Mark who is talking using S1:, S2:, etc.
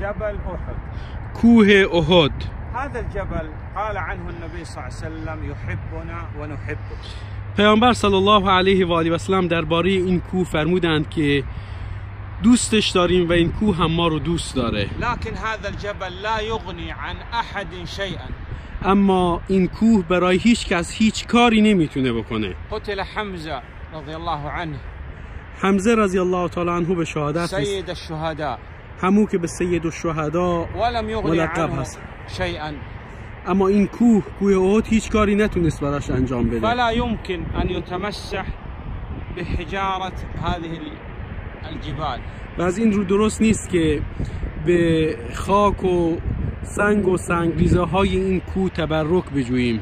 S1: جبل أحد.
S2: کوه احد.
S1: هذا الجبل قال عنه النبي صلى الله عليه وسلم يحبنا ونحبه
S2: پیامبر صلی الله علیه و آله و سلم درباره این کوه فرمودند که دوستش داریم و این کوه هم ما رو دوست داره.
S1: لكن هذا الجبل لا يغني عن أحد شيئا.
S2: اما این کوه برای هیچ کس هیچ کاری نمی‌تونه بکنه.
S1: قتل حمزة رضي الله عنه.
S2: حمزه رضی الله تعالی عنه به شهادت
S1: سيد الشهداء.
S2: همو که به سید
S1: ولم يغني
S2: ملقب هست.
S1: شيئا
S2: اما این کوه کوه احد هیچ کاری نتونست براش انجام بده.
S1: فلا يمكن أن يتمسح بحجارة هذه الجبال.
S2: و از این رو درست نیست که به خاک و سنگ و سنگریزه های این کوه تبرک بجوییم.